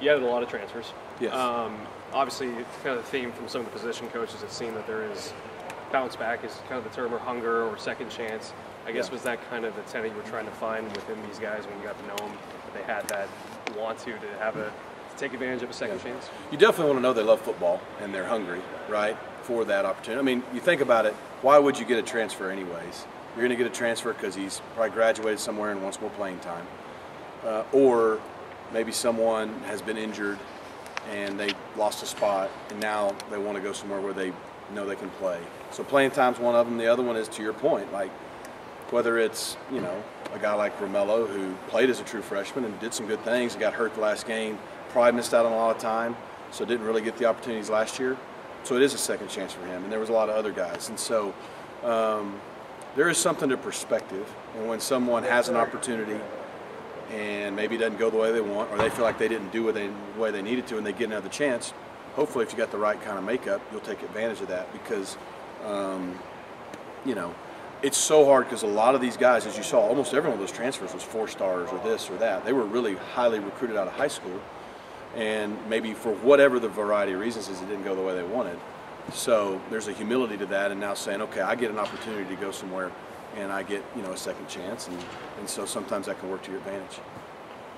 You added a lot of transfers. Yes. Um, obviously, kind of the theme from some of the position coaches has seen that there is bounce back is kind of the term or hunger or second chance. I guess Yeah. was that kind of the tenet you were trying to find within these guys when you got to know them that they had that want to to have a to take advantage of a second Yeah. chance. You definitely want to know they love football and they're hungry, right, for that opportunity. I mean, you think about it, why would you get a transfer anyways? You're going to get a transfer because he's probably graduated somewhere and wants more playing time. Uh, or maybe someone has been injured and they lost a spot and now they want to go somewhere where they know they can play. So playing time's one of them. The other one is to your point, like whether it's, you know, a guy like Romello who played as a true freshman and did some good things and got hurt the last game, probably missed out on a lot of time, so didn't really get the opportunities last year. So it is a second chance for him. And there was a lot of other guys. And so um, there is something to perspective. And when someone has an opportunity and maybe it doesn't go the way they want, or they feel like they didn't do it the way they needed to, and they get another chance, hopefully, if you got the right kind of makeup, you'll take advantage of that because, um, you know, it's so hard because a lot of these guys, as you saw, almost every one of those transfers was four stars or this or that. They were really highly recruited out of high school, and maybe for whatever the variety of reasons is, it didn't go the way they wanted. So there's a humility to that, and now saying, okay, I get an opportunity to go somewhere, and I get you know a second chance, and, and so sometimes that can work to your advantage.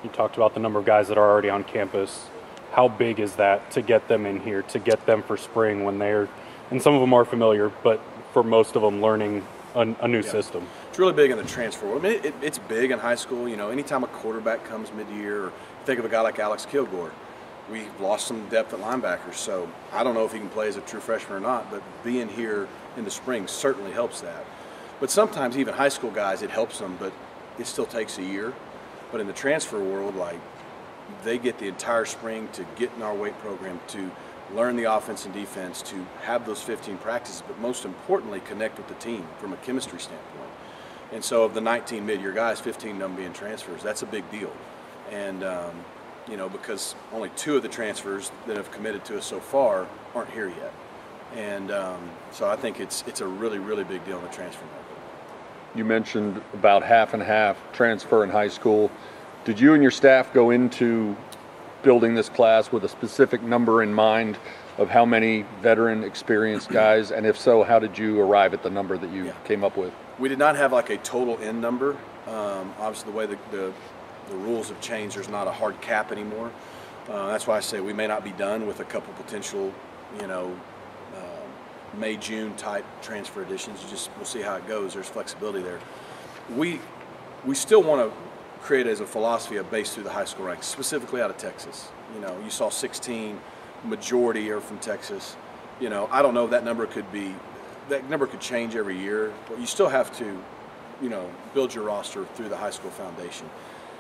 You talked about the number of guys that are already on campus. How big is that to get them in here, to get them for spring when they're, and some of them are familiar, but for most of them, learning a, a new Yeah. system? It's really big in the transfer. world. I mean, it, it's big in high school. You know, anytime a quarterback comes mid-year, or think of a guy like Alex Kilgore, we've lost some depth at linebackers. So I don't know if he can play as a true freshman or not, but being here in the spring certainly helps that. But sometimes even high school guys, it helps them, but it still takes a year. But in the transfer world, like they get the entire spring to get in our weight program to learn the offense and defense to have those 15 practices but most importantly connect with the team from a chemistry standpoint. And so of the 19 mid-year guys 15 of them being transfers that's a big deal. And um, you know because only two of the transfers that have committed to us so far aren't here yet. And um, so i think it's it's a really really big deal in the transfer market You mentioned about half and half transfer in high school. Did you and your staff go into building this class with a specific number in mind of how many veteran experienced guys? And if so, how did you arrive at the number that you Yeah. came up with? We did not have like a total end number. Um, obviously, the way the, the, the rules have changed, there's not a hard cap anymore. Uh, that's why I say we may not be done with a couple potential, you know, May June type transfer additions. You just we'll see how it goes. There's flexibility there. We we still want to create as a philosophy a base through the high school ranks, specifically out of Texas. You know, you saw 16, majority are from Texas. You know, I don't know that number could be, that number could change every year, but you still have to, you know, build your roster through the high school foundation.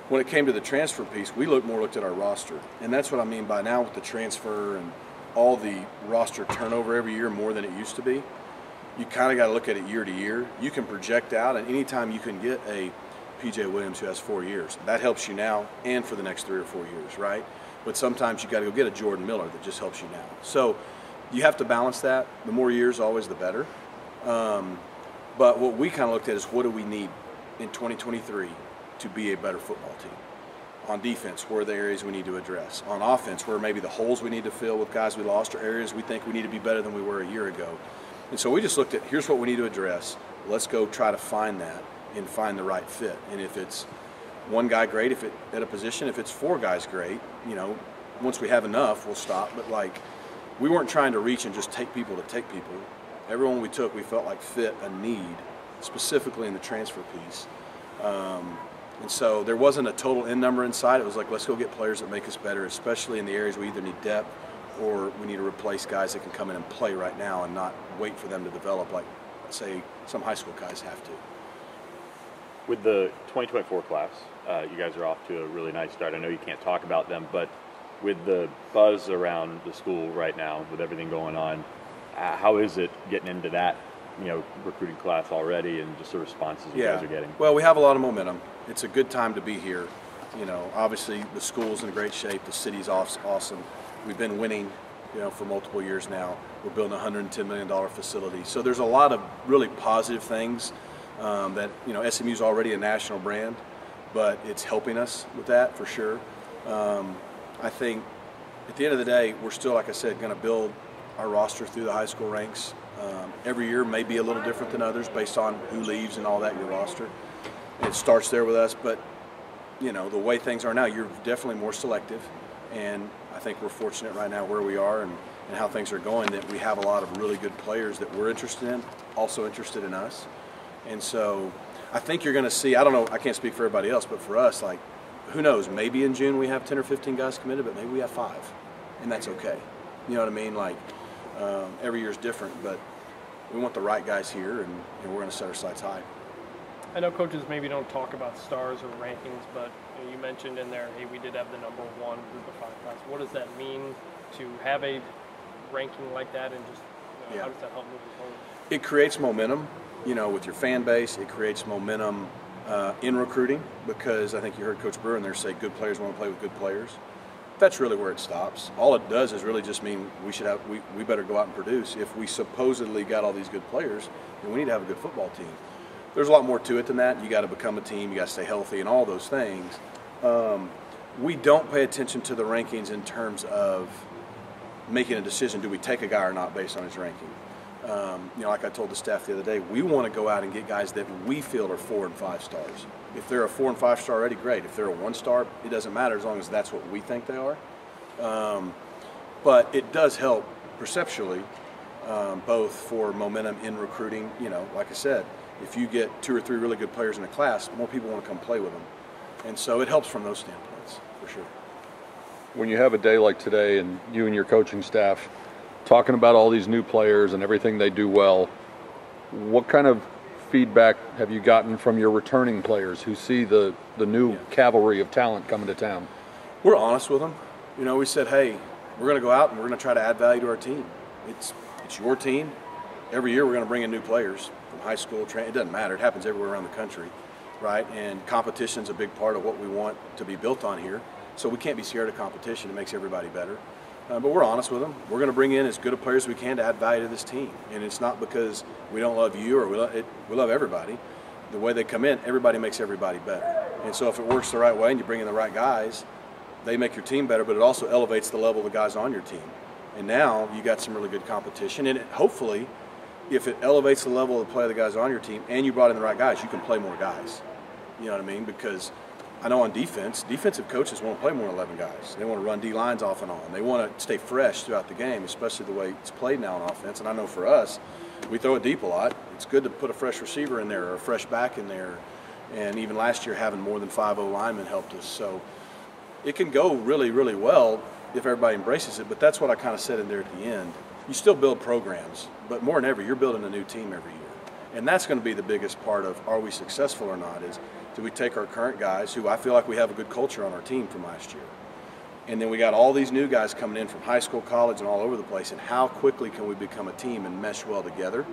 When it came to the transfer piece, we looked more looked at our roster, and that's what I mean by now with the transfer and all the roster turnover every year more than it used to be you kind of got to look at it year to year. You can project out, and anytime you can get a PJ Williams who has four years, that helps you now and for the next three or four years, right? But sometimes you got to go get a Jordan Miller that just helps you now. So you have to balance that. The more years, always the better. Um, but what we kind of looked at is what do we need in 2023 to be a better football team? On defense, where are the areas we need to address? On offense, where maybe the holes we need to fill with guys we lost or areas we think we need to be better than we were a year ago. And so we just looked at here's what we need to address. Let's go try to find that and find the right fit. And if it's one guy, great. If it at a position, if it's four guys, great. You know, once we have enough, we'll stop. But like, we weren't trying to reach and just take people to take people. Everyone we took, we felt like fit a need, specifically in the transfer piece. Um, and so there wasn't a total end number inside. It was like, let's go get players that make us better, especially in the areas we either need depth or we need to replace guys that can come in and play right now and not wait for them to develop like, say, some high school guys have to. With the 2024 class, uh, you guys are off to a really nice start. I know you can't talk about them, but with the buzz around the school right now, with everything going on, uh, how is it getting into that, you know, recruiting class already, and just the responses you guys are getting? Well, we have a lot of momentum. It's a good time to be here. You know, obviously the school's in great shape. The city's awesome. We've been winning, you know, for multiple years now. We're building a $110 million facility. So there's a lot of really positive things um, that, you know, SMU's already a national brand, but it's helping us with that for sure. Um, I think at the end of the day, we're still, like I said, going to build our roster through the high school ranks. Um, every year may be a little different than others based on who leaves and all that your roster. It starts there with us, but you know the way things are now, you're definitely more selective, and I think we're fortunate right now where we are and, and how things are going that we have a lot of really good players that we're interested in, also interested in us, and so I think you're going to see. I don't know. I can't speak for everybody else, but for us, like who knows? Maybe in June we have 10 or 15 guys committed, but maybe we have five, and that's okay. You know what I mean? Like um, every year is different, but we want the right guys here, and, and we're going to set our sights high. I know coaches maybe don't talk about stars or rankings, but you, know, you mentioned in there, hey, we did have the number one group of five class. What does that mean to have a ranking like that, and just you know, Yeah. how does that help moving forward? It creates momentum, you know, with your fan base. It creates momentum uh, in recruiting because I think you heard Coach Brewer in there say good players want to play with good players. That's really where it stops. All it does is really just mean we should have we, we better go out and produce. If we supposedly got all these good players, then we need to have a good football team. There's a lot more to it than that. You got to become a team. You got to stay healthy and all those things. Um, we don't pay attention to the rankings in terms of making a decision: do we take a guy or not based on his ranking? Um, you know, like I told the staff the other day, we want to go out and get guys that we feel are four and five stars. If they're a four and five star already, great. If they're a one star, it doesn't matter as long as that's what we think they are. Um, but it does help perceptually, um, both for momentum in recruiting. You know, like I said, if you get two or three really good players in a class, more people want to come play with them, and so it helps from those standpoints for sure. When you have a day like today and you and your coaching staff talking about all these new players and everything they do well, what kind of feedback have you gotten from your returning players who see the, the new cavalry of talent coming to town? we're honest with them. You know, we said, hey, we're going to go out and we're going to try to add value to our team. It's it's your team. Every year we're going to bring in new players from high school. Train. It doesn't matter. It happens everywhere around the country, right? And competition's a big part of what we want to be built on here. So we can't be scared of competition. It makes everybody better. Uh, but we're honest with them. We're going to bring in as good a players as we can to add value to this team. And it's not because we don't love you or we love, it, we love everybody. The way they come in, everybody makes everybody better. And so if it works the right way and you bring in the right guys, they make your team better, but it also elevates the level of the guys on your team. And now you got some really good competition. And it, hopefully, if it elevates the level of the play of the guys on your team and you brought in the right guys, you can play more guys. You know what I mean? Because I know on defense, defensive coaches want to play more than 11 guys. They want to run D lines off and on. They want to stay fresh throughout the game, especially the way it's played now on offense. And I know for us, we throw it deep a lot. It's good to put a fresh receiver in there or a fresh back in there. And even last year, having more than five O linemen helped us. So it can go really, really well if everybody embraces it. But that's what I kind of said in there at the end. You still build programs, but more than ever, you're building a new team every year. And that's going to be the biggest part of are we successful or not is do we take our current guys who I feel like we have a good culture on our team from last year. And then we got all these new guys coming in from high school, college, and all over the place. And how quickly can we become a team and mesh well together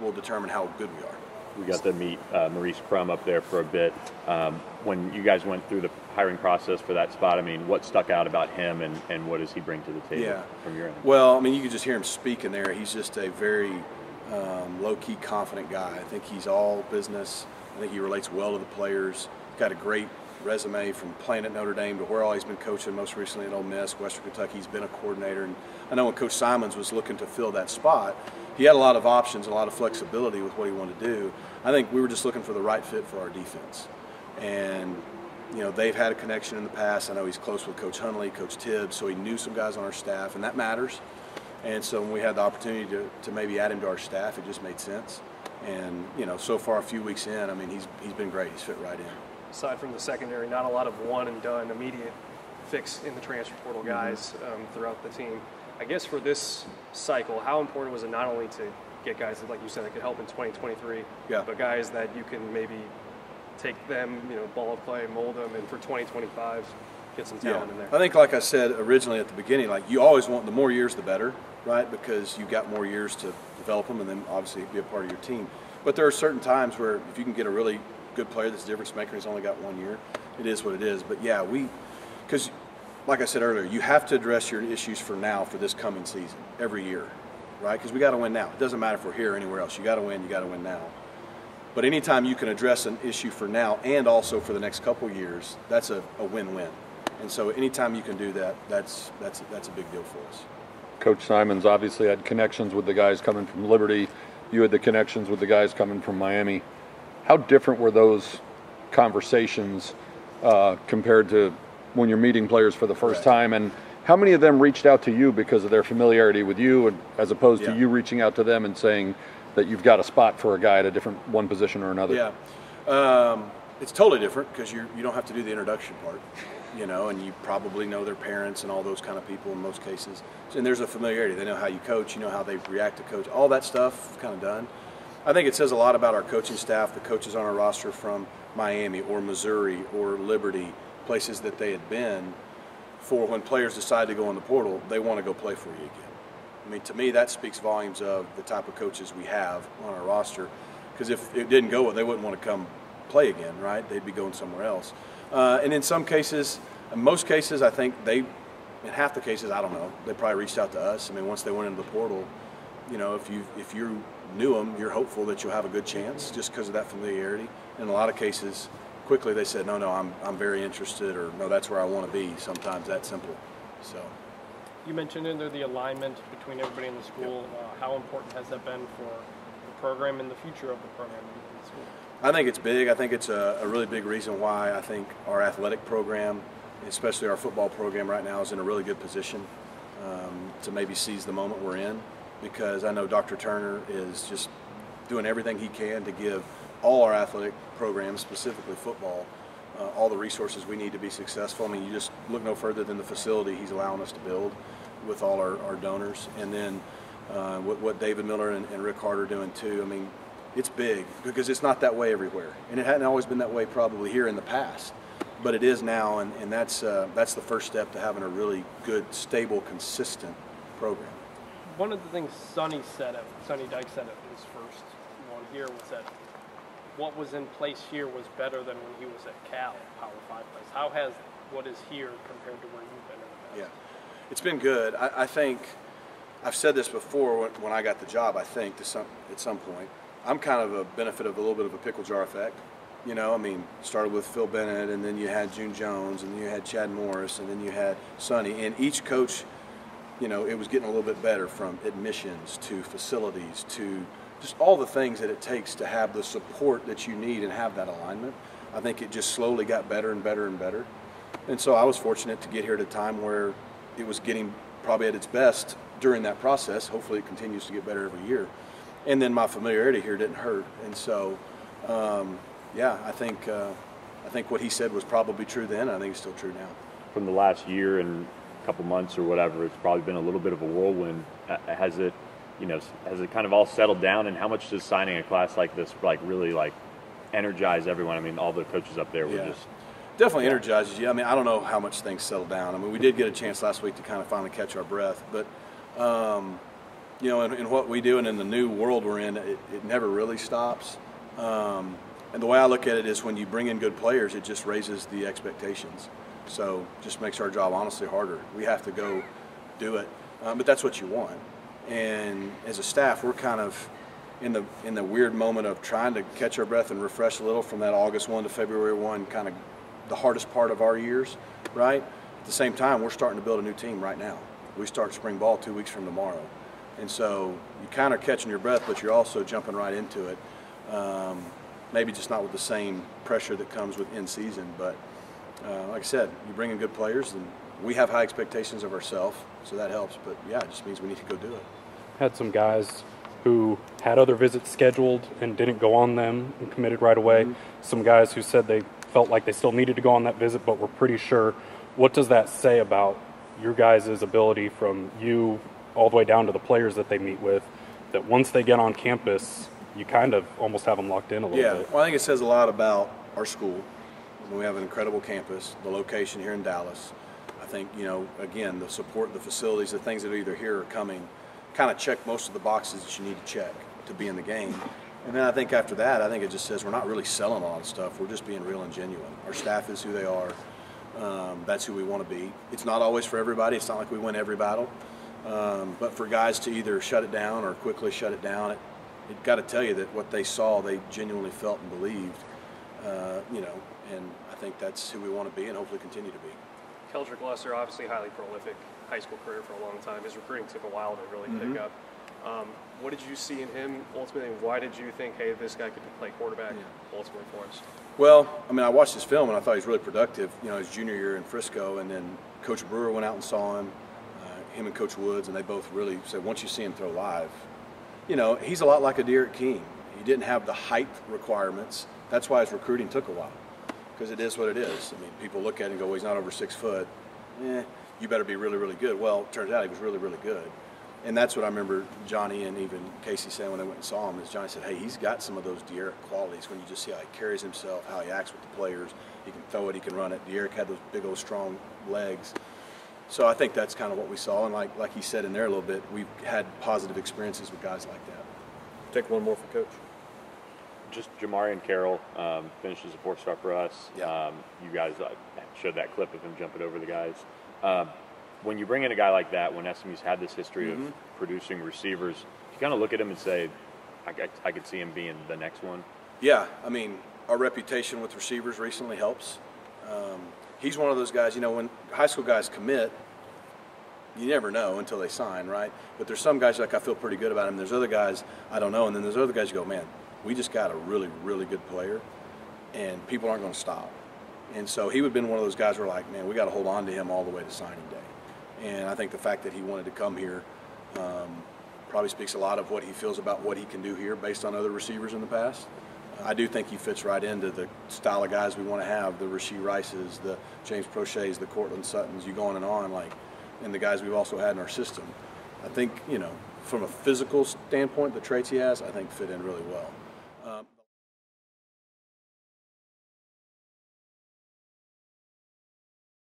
will determine how good we are. We got to meet uh, Maurice Crum up there for a bit. Um, when you guys went through the hiring process for that spot, I mean, what stuck out about him and, and what does he bring to the table Yeah. from your end? Well, I mean, you could just hear him speaking there. He's just a very um, low key, confident guy. I think he's all business. I think he relates well to the players. Got a great resume from playing at Notre Dame to where all he's been coaching, most recently at Ole Miss, Western Kentucky. He's been a coordinator. And I know when Coach Symons was looking to fill that spot, he had a lot of options, a lot of flexibility with what he wanted to do. I think we were just looking for the right fit for our defense. And you know, they've had a connection in the past. I know he's close with Coach Hunley, Coach Tibbs, so he knew some guys on our staff, and that matters. And so when we had the opportunity to, to maybe add him to our staff, it just made sense. And, you know, so far a few weeks in, I mean, he's, he's been great. He's fit right in. Aside from the secondary, not a lot of one and done immediate fix in the transfer portal guys um, throughout the team. I guess for this cycle, how important was it not only to get guys that, like you said, that could help in 2023, Yeah. but guys that you can maybe take them, you know, ball of clay, mold them, and for 2025, get some talent in there. I think, like I said originally at the beginning, like you always want the more years, the better, right? Because you've got more years to develop them, and then obviously be a part of your team. But there are certain times where if you can get a really good player that's a difference maker, he's only got one year. It is what it is. But yeah, we, because like I said earlier, you have to address your issues for now for this coming season every year, right? Because we got to win now. It doesn't matter if we're here or anywhere else. You got to win. You got to win now. But anytime you can address an issue for now and also for the next couple years, that's a, a win-win. And so anytime you can do that, that's that's that's a big deal for us. Coach Symons obviously had connections with the guys coming from Liberty. You had the connections with the guys coming from Miami. How different were those conversations uh, compared to when you're meeting players for the first Right. time? And how many of them reached out to you because of their familiarity with you, and, as opposed to you reaching out to them and saying that you've got a spot for a guy at a different one position or another? Yeah, um, it's totally different because you you don't have to do the introduction part, you know, and you probably know their parents and all those kind of people in most cases. And there's a familiarity. They know how you coach. You know how they react to coach. All that stuff kind of done. I think it says a lot about our coaching staff, the coaches on our roster from Miami or Missouri or Liberty, places that they had been. For when players decide to go in the portal, they want to go play for you again. I mean, to me, that speaks volumes of the type of coaches we have on our roster. Because if it didn't go they wouldn't want to come play again, right? They'd be going somewhere else. Uh, and in some cases, in most cases, I think they, in half the cases, I don't know, they probably reached out to us. I mean, once they went into the portal, you know, if you if you knew them, you're hopeful that you'll have a good chance just because of that familiarity. In a lot of cases, quickly they said, no, no, I'm I'm very interested, or no, that's where I want to be. Sometimes that simple. So. You mentioned in there the alignment between everybody in the school. Uh, how important has that been for the program and the future of the program in the school? I think it's big. I think it's a, a really big reason why I think our athletic program, especially our football program right now, is in a really good position um, to maybe seize the moment we're in. Because I know Dr. Turner is just doing everything he can to give all our athletic programs, specifically football, uh, all the resources we need to be successful. I mean, you just look no further than the facility he's allowing us to build with all our, our donors. And then uh, what, what David Miller and, and Rick Hart are doing too. I mean, it's big because it's not that way everywhere. And it hadn't always been that way probably here in the past. But it is now, and, and that's, uh, that's the first step to having a really good, stable, consistent program. One of the things Sonny said at Sonny Dykes said at his first one here was that what was in place here was better than when he was at Cal, Power Five place. How has what is here compared to where you've been in the Yeah, past? it's been good. I, I think I've said this before when, when I got the job. I think to some at some point, I'm kind of a benefit of a little bit of a pickle jar effect. You know, I mean, started with Phil Bennett, and then you had June Jones, and then you had Chad Morris, and then you had Sonny, and each coach, you know, it was getting a little bit better from admissions to facilities to just all the things that it takes to have the support that you need and have that alignment. I think it just slowly got better and better and better. And so I was fortunate to get here at a time where it was getting probably at its best during that process. Hopefully, it continues to get better every year. And then my familiarity here didn't hurt. And so, um, yeah, I think uh, I think what he said was probably true then. I think it's still true now. From the last year and a couple months or whatever, it's probably been a little bit of a whirlwind. Uh, Has it, you know, has it kind of all settled down? And how much does signing a class like this like really like energize everyone? I mean, all the coaches up there were Yeah. just Definitely energizes you. I mean, I don't know how much things settle down. I mean, we did get a chance last week to kind of finally catch our breath, but um, you know, in, in what we do and in the new world we're in, it, it never really stops. Um, and the way I look at it is when you bring in good players, it just raises the expectations. So just makes our job honestly harder. We have to go do it, um, but that's what you want. And as a staff, we're kind of in the in the weird moment of trying to catch our breath and refresh a little from that August one to February one, kind of the hardest part of our years, right? At the same time, we're starting to build a new team right now. We start spring ball two weeks from tomorrow, and so you kind of catching your breath, but you're also jumping right into it. Um, maybe just not with the same pressure that comes with in season, but uh, like I said, you bring in good players, and we have high expectations of ourselves, so that helps. But yeah, it just means we need to go do it. Had some guys who had other visits scheduled and didn't go on them and committed right away. Some guys who said they felt like they still needed to go on that visit but were pretty sure. What does that say about your guys' ability from you all the way down to the players that they meet with that once they get on campus, you kind of almost have them locked in a little Yeah, bit? well, I think it says a lot about our school. We have an incredible campus, the location here in Dallas. I think, you know, again, the support, the facilities, the things that are either here or coming, kind of check most of the boxes that you need to check to be in the game. And then I think after that, I think it just says we're not really selling a lot of stuff. We're just being real and genuine. Our staff is who they are. Um, that's who we want to be. It's not always for everybody. It's not like we win every battle. Um, but for guys to either shut it down or quickly shut it down, it, it got to tell you that what they saw, they genuinely felt and believed. Uh, you know, and I think that's who we want to be and hopefully continue to be. Keldrick Luster, obviously highly prolific high school career for a long time. His recruiting took a while to really Mm-hmm. pick up. Um, what did you see in him ultimately? Why did you think, hey, this guy could play quarterback ultimately for us? Well, I mean, I watched his film and I thought he was really productive. You know, his junior year in Frisco, and then Coach Brewer went out and saw him, him and Coach Woods, and they both really said once you see him throw live, you know, he's a lot like a D'Eriq King. He didn't have the height requirements. That's why his recruiting took a while, because it is what it is. I mean, people look at it and go, well, he's not over six foot. Eh, you better be really, really good. Well, turns out he was really, really good. And that's what I remember Johnny and even Casey saying when they went and saw him is Johnny said, hey, he's got some of those D'Eriq qualities when you just see how he carries himself, how he acts with the players. He can throw it, he can run it. D'Eriq had those big old strong legs. So I think that's kind of what we saw. And like, like he said in there a little bit, we've had positive experiences with guys like that. Take one more for Coach. Just Jamarian Carroll um, finished as a four star for us. Yeah. Um, you guys uh, showed that clip of him jumping over the guys. Um, when you bring in a guy like that, when SMU's had this history of producing receivers, you kind of look at him and say, I, I, I could see him being the next one. Yeah, I mean, our reputation with receivers recently helps. Um, he's one of those guys, you know, when high school guys commit, you never know until they sign, right? But there's some guys like I feel pretty good about him. There's other guys I don't know, and then there's other guys you go, man, we just got a really, really good player, and people aren't going to stop. And so he would have been one of those guys where like, man, we got to hold on to him all the way to signing day. And I think the fact that he wanted to come here um, probably speaks a lot of what he feels about what he can do here based on other receivers in the past. I do think he fits right into the style of guys we want to have the Rashee Rices, the James Proches, the Courtland Suttons, you go on and on, like, and the guys we've also had in our system. I think, you know, from a physical standpoint, the traits he has, I think fit in really well. Um,